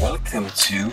Welcome to